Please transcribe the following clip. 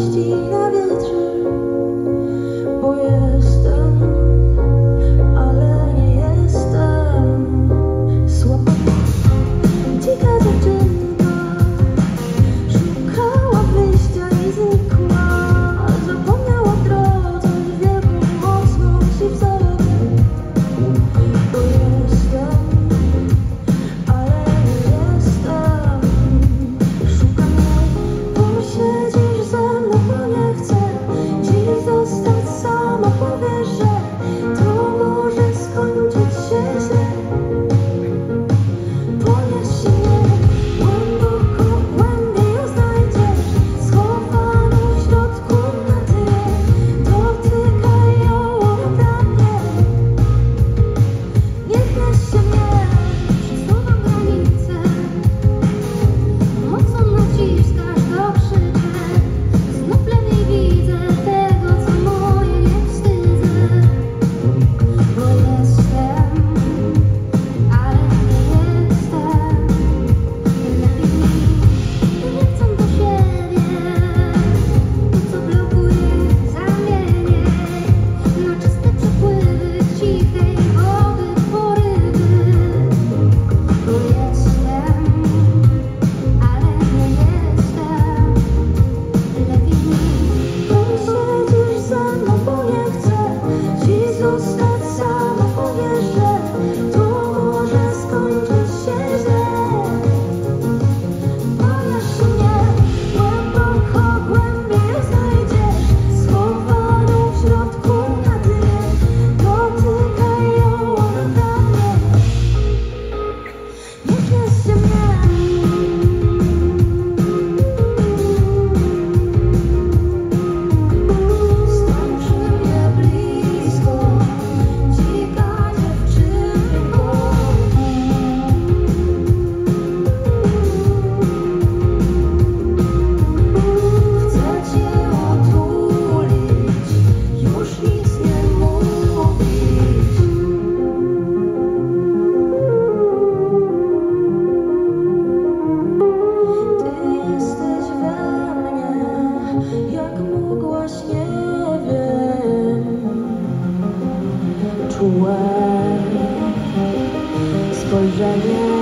trusty. Twoje spojrzenie